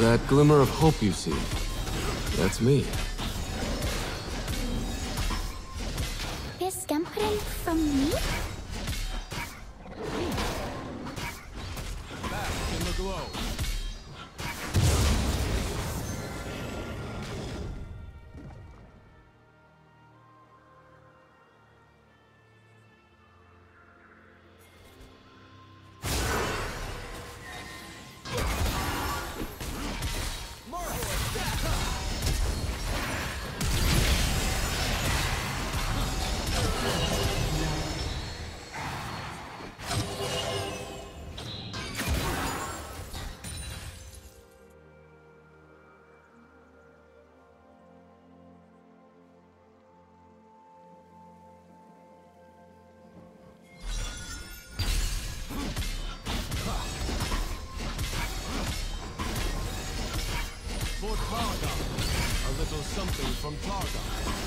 That glimmer of hope you see, that's me. This from me? something from Plaga.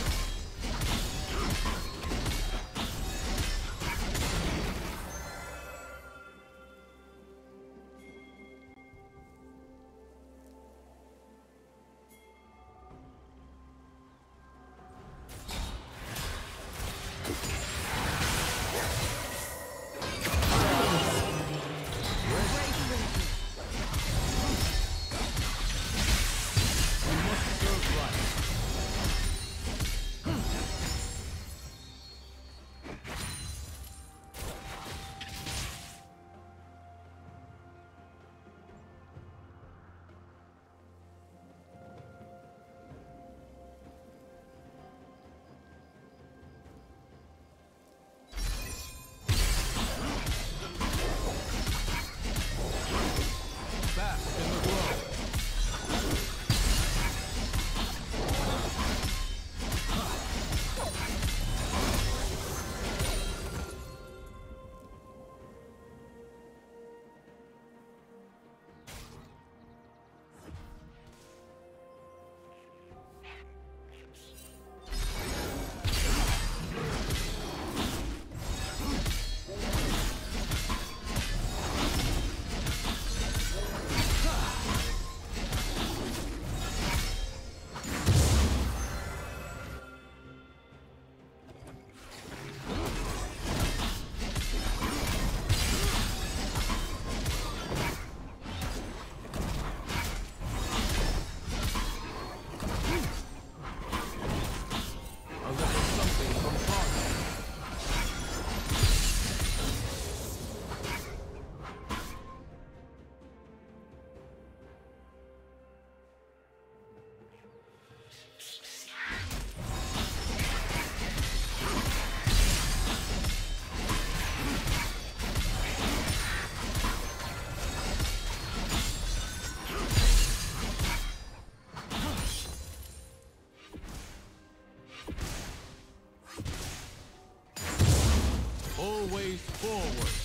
always forward.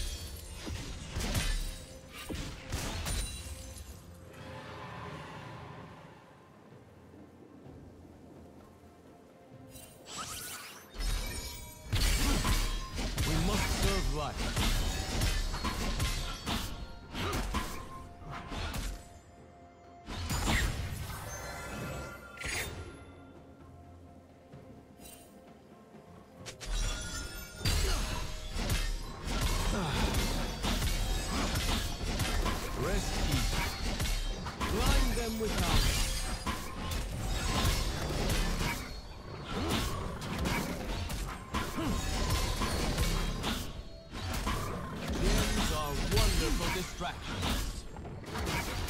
back.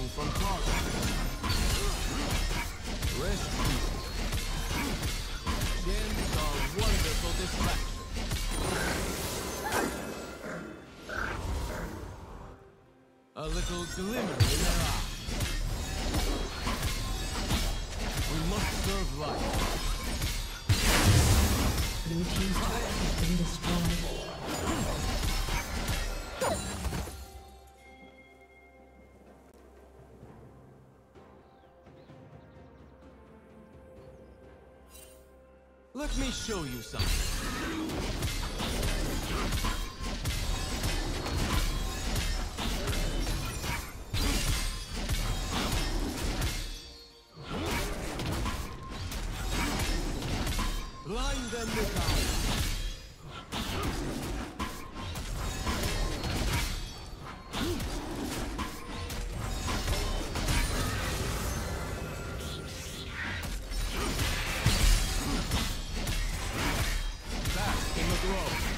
From Targon. Rest. Gems are wonderful distractions. A little glimmer in their eyes. We must serve life. Blue team's turret has been destroyed. Show you something. Bask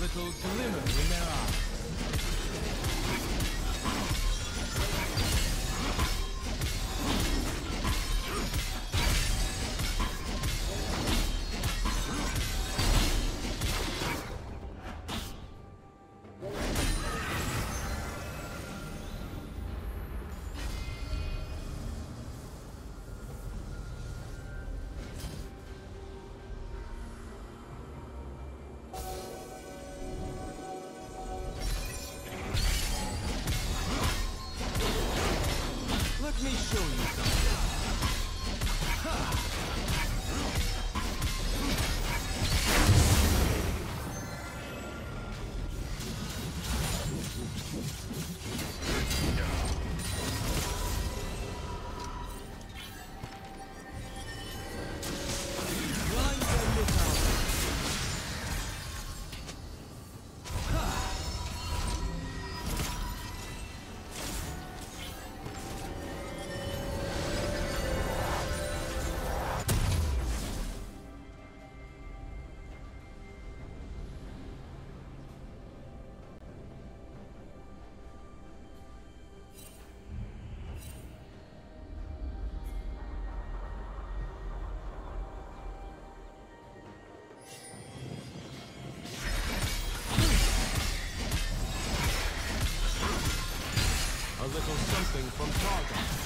little glimmer in their eyes. Little something from Targon.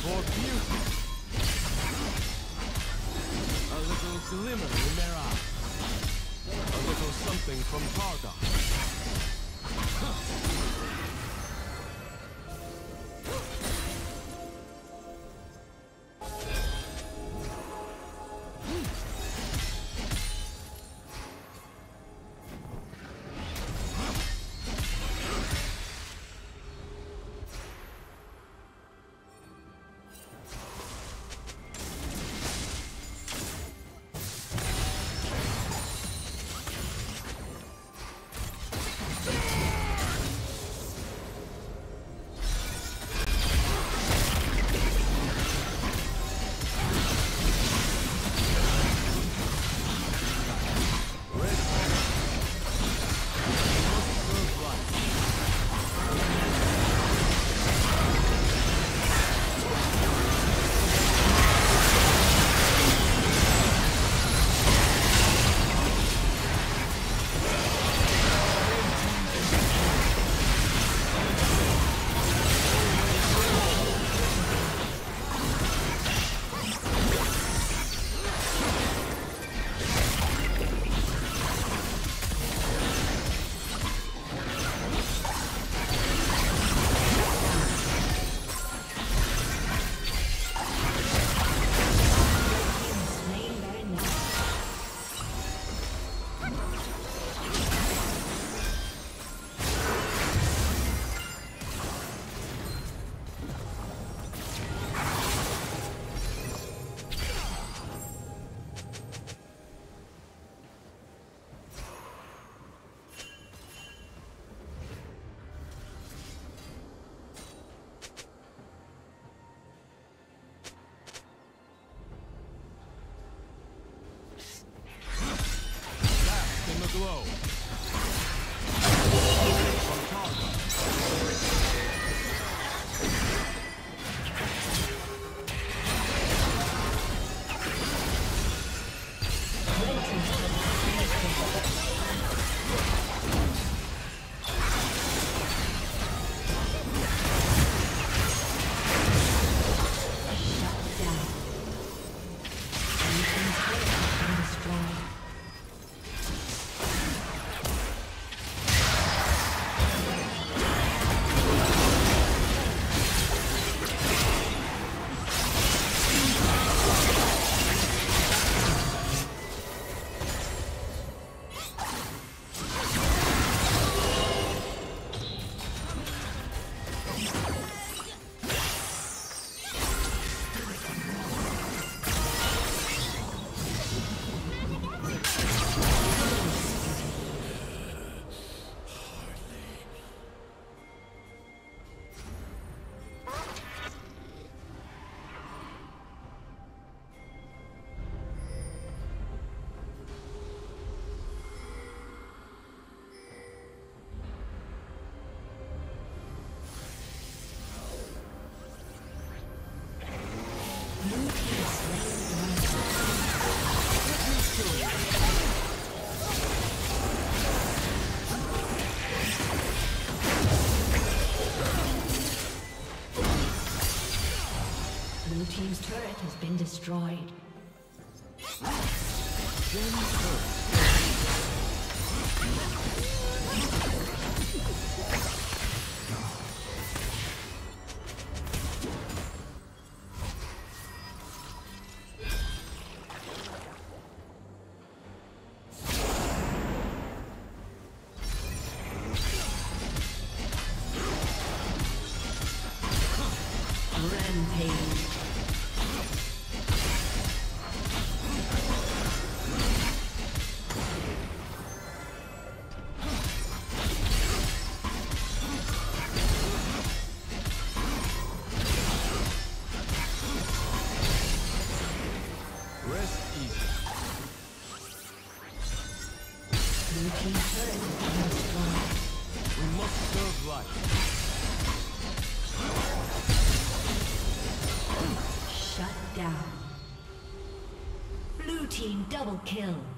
For beauty. A little glimmer in their eyes. A little something from team's 있어. Destroyed. Double kill.